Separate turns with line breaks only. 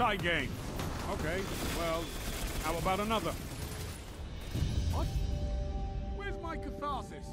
tie game. Okay, well, how about another? What? Where's my catharsis?